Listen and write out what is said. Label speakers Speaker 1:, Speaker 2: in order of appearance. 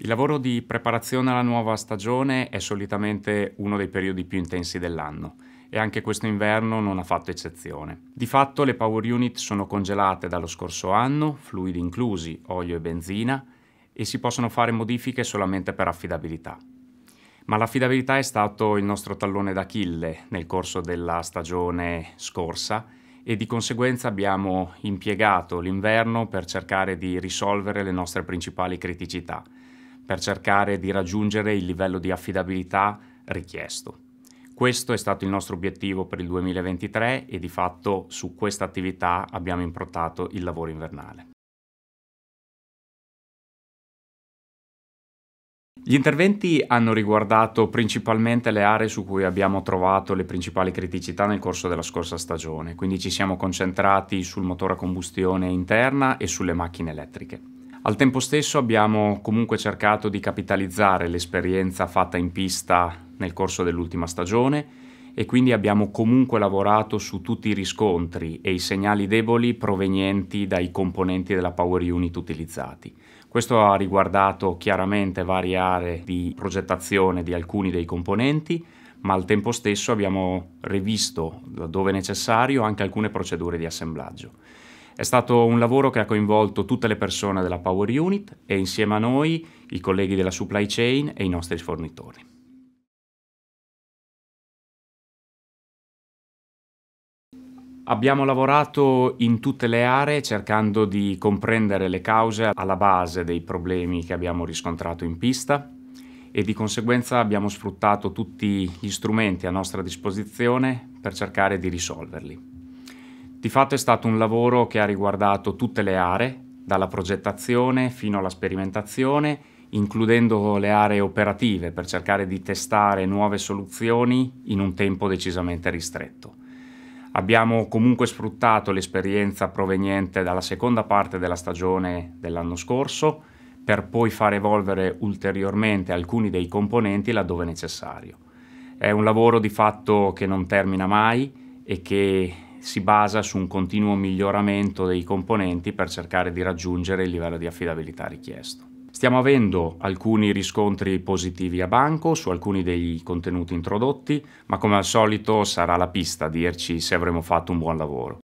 Speaker 1: Il lavoro di preparazione alla nuova stagione è solitamente uno dei periodi più intensi dell'anno e anche questo inverno non ha fatto eccezione. Di fatto le power unit sono congelate dallo scorso anno, fluidi inclusi, olio e benzina, e si possono fare modifiche solamente per affidabilità. Ma l'affidabilità è stato il nostro tallone d'Achille nel corso della stagione scorsa e di conseguenza abbiamo impiegato l'inverno per cercare di risolvere le nostre principali criticità per cercare di raggiungere il livello di affidabilità richiesto. Questo è stato il nostro obiettivo per il 2023 e di fatto su questa attività abbiamo improntato il lavoro invernale. Gli interventi hanno riguardato principalmente le aree su cui abbiamo trovato le principali criticità nel corso della scorsa stagione, quindi ci siamo concentrati sul motore a combustione interna e sulle macchine elettriche. Al tempo stesso abbiamo comunque cercato di capitalizzare l'esperienza fatta in pista nel corso dell'ultima stagione e quindi abbiamo comunque lavorato su tutti i riscontri e i segnali deboli provenienti dai componenti della Power Unit utilizzati. Questo ha riguardato chiaramente varie aree di progettazione di alcuni dei componenti, ma al tempo stesso abbiamo rivisto, dove necessario, anche alcune procedure di assemblaggio. È stato un lavoro che ha coinvolto tutte le persone della Power Unit e insieme a noi i colleghi della supply chain e i nostri fornitori. Abbiamo lavorato in tutte le aree cercando di comprendere le cause alla base dei problemi che abbiamo riscontrato in pista e di conseguenza abbiamo sfruttato tutti gli strumenti a nostra disposizione per cercare di risolverli. Di fatto è stato un lavoro che ha riguardato tutte le aree, dalla progettazione fino alla sperimentazione, includendo le aree operative per cercare di testare nuove soluzioni in un tempo decisamente ristretto. Abbiamo comunque sfruttato l'esperienza proveniente dalla seconda parte della stagione dell'anno scorso per poi far evolvere ulteriormente alcuni dei componenti laddove necessario. È un lavoro di fatto che non termina mai e che si basa su un continuo miglioramento dei componenti per cercare di raggiungere il livello di affidabilità richiesto. Stiamo avendo alcuni riscontri positivi a banco su alcuni dei contenuti introdotti, ma come al solito sarà la pista a dirci se avremo fatto un buon lavoro.